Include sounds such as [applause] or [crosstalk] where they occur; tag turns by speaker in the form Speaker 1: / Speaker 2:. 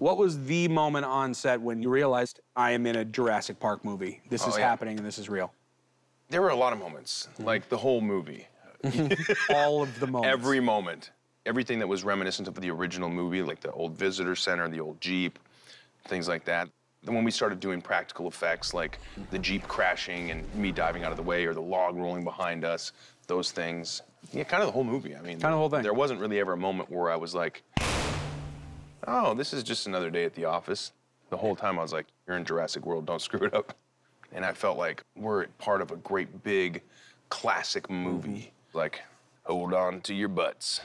Speaker 1: What was the moment on set when you realized I am in a Jurassic Park movie? This
Speaker 2: Oh,
Speaker 1: is
Speaker 2: yeah.
Speaker 1: happening and this is real.
Speaker 2: There were a lot of moments, mm-hmm. like the whole movie. [laughs]
Speaker 1: All of the moments.
Speaker 2: Every moment. Everything that was reminiscent of the original movie, like the old visitor center, the old Jeep, things like that. Then when we started doing practical effects, like the Jeep crashing and me diving out of the way or the log rolling behind us, those things. Yeah, kind of the whole movie. I mean,
Speaker 1: Kinda the whole thing.
Speaker 2: There wasn't really ever a moment where I was like, oh, this is just another day at the office. The whole time I was like, you're in Jurassic World, don't screw it up. And I felt like we're part of a great big classic movie. Like, hold on to your butts.